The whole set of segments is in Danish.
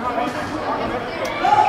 Vamos!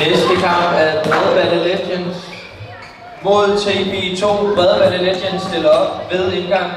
Næste kamp er Bredballe Legends mod TB2. Bredballe Legends stiller op ved indgang